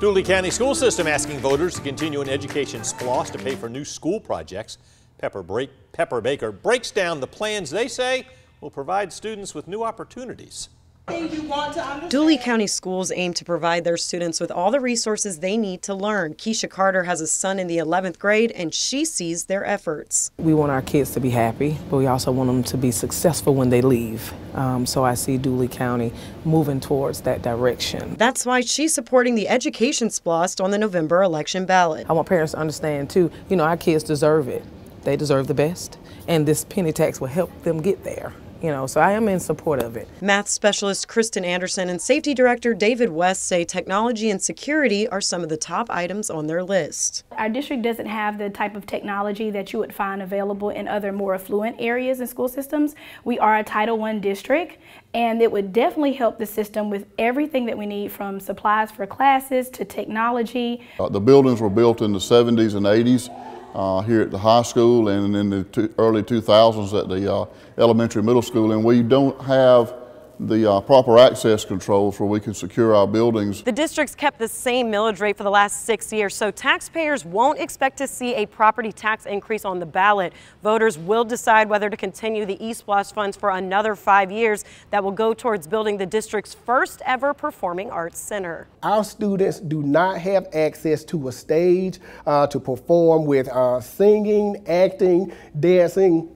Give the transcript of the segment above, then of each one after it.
Dooly County School System asking voters to continue an education SPLOST to pay for new school projects. Pepper, break, Pepper Baker breaks down the plans they say will provide students with new opportunities. Dooly County Schools aim to provide their students with all the resources they need to learn. Keisha Carter has a son in the 11th grade and she sees their efforts. We want our kids to be happy, but we also want them to be successful when they leave. Um, so I see Dooly County moving towards that direction. That's why she's supporting the education splost on the November election ballot. I want parents to understand too, you know, our kids deserve it. They deserve the best, and this penny tax will help them get there you know, so I am in support of it. Math specialist Kristen Anderson and safety director David West say technology and security are some of the top items on their list. Our district doesn't have the type of technology that you would find available in other more affluent areas and school systems. We are a Title I district and it would definitely help the system with everything that we need from supplies for classes to technology. Uh, the buildings were built in the 70s and 80s uh, here at the high school and in the early 2000s at the uh, elementary middle school, and we don't have the uh, proper access controls where we can secure our buildings. The district's kept the same millage rate for the last six years, so taxpayers won't expect to see a property tax increase on the ballot. Voters will decide whether to continue the ESPLOST funds for another five years that will go towards building the district's first ever performing arts center. Our students do not have access to a stage uh, to perform with uh, singing, acting, dancing,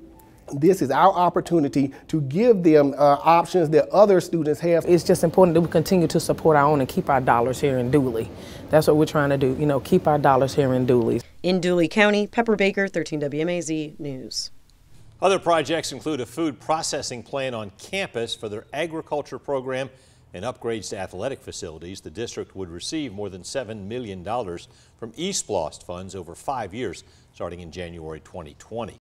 this is our opportunity to give them uh, options that other students have. It's just important that we continue to support our own and keep our dollars here in Dooly. That's what we're trying to do, you know, keep our dollars here in Dooly. In Dooly County, Pepper Baker, 13 WMAZ News. Other projects include a food processing plant on campus for their agriculture program and upgrades to athletic facilities. The district would receive more than $7 million from ESPLOST funds over five years, starting in January 2020.